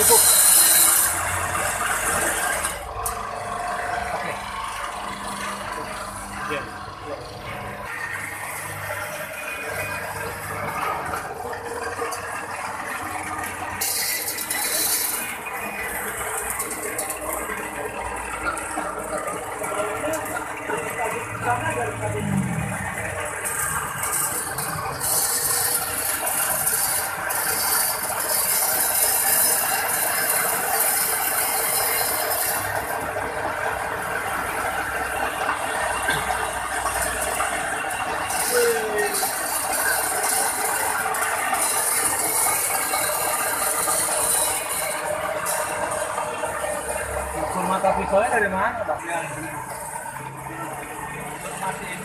cukup. Oke. Iya. iya. Ukur mata pisaunya dari mana? Mati ini kayak